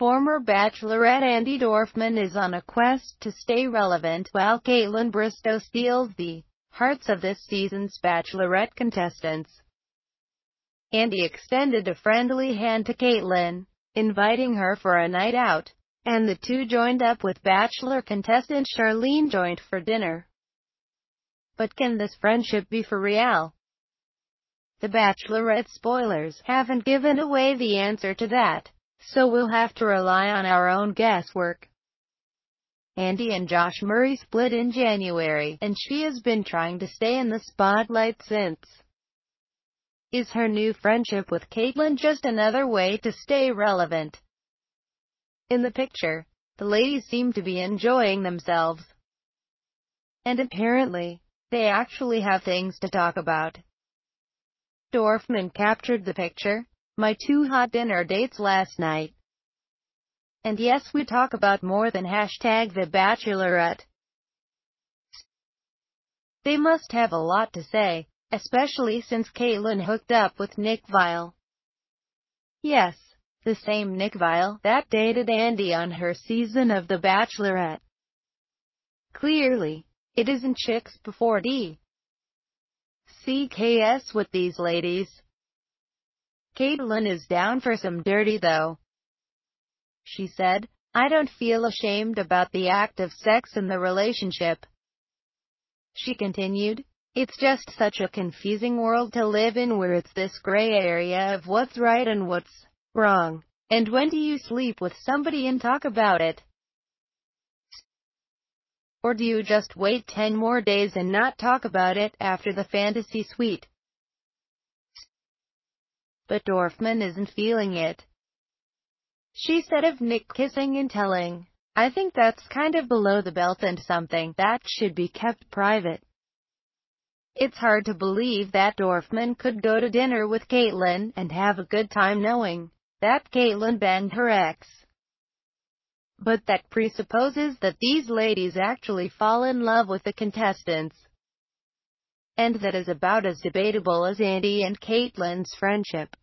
Former Bachelorette Andi Dorfman is on a quest to stay relevant, while Kaitlyn Bristowe steals the hearts of this season's Bachelorette contestants. Andy extended a friendly hand to Kaitlyn, inviting her for a night out, and the two joined up with Bachelor contestant Sharleen Joynt for dinner. But can this friendship be for real? The Bachelorette spoilers haven't given away the answer to that, so we'll have to rely on our own guesswork. Andi and Josh Murray split in January, and she has been trying to stay in the spotlight since. Is her new friendship with Kaitlyn just another way to stay relevant? In the picture, the ladies seem to be enjoying themselves. And apparently, they actually have things to talk about. Dorfman captured the picture. My two hot dinner dates last night. And yes, we talk about more than hashtag the Bachelorette. They must have a lot to say, especially since Kaitlyn hooked up with Nick Viall. Yes, the same Nick Viall that dated Andi on her season of The Bachelorette. Clearly, it isn't chicks before D. CKS with these ladies. Kaitlyn is down for some dirty though. She said, I don't feel ashamed about the act of sex in the relationship. She continued, it's just such a confusing world to live in where it's this gray area of what's right and what's wrong. And when do you sleep with somebody and talk about it? Or do you just wait 10 more days and not talk about it after the fantasy suite? But Dorfman isn't feeling it. She said of Nick kissing and telling, I think that's kind of below the belt and something that should be kept private. It's hard to believe that Dorfman could go to dinner with Kaitlyn and have a good time knowing that Kaitlyn banged her ex. But that presupposes that these ladies actually fall in love with the contestants. And that is about as debatable as Andi and Kaitlyn's friendship.